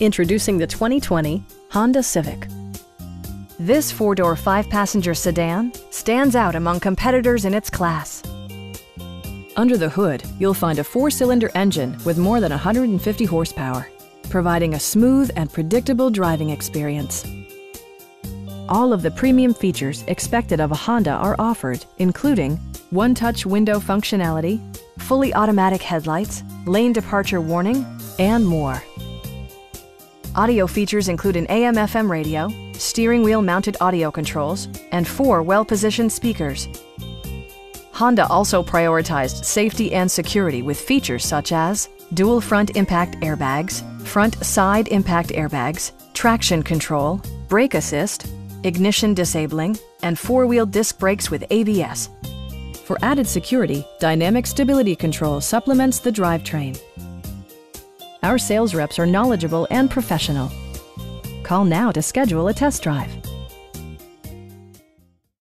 Introducing the 2020 Honda Civic. This four-door, five-passenger sedan stands out among competitors in its class. Under the hood, you'll find a four-cylinder engine with more than 150 horsepower, providing a smooth and predictable driving experience. All of the premium features expected of a Honda are offered, including one-touch window functionality, fully automatic headlights, lane departure warning, and more. Audio features include an AM-FM radio, steering wheel mounted audio controls, and four well-positioned speakers. Honda also prioritized safety and security with features such as dual front impact airbags, front side impact airbags, traction control, brake assist, ignition disabling, and four-wheel disc brakes with ABS. For added security, Dynamic Stability Control supplements the drivetrain. Our sales reps are knowledgeable and professional. Call now to schedule a test drive.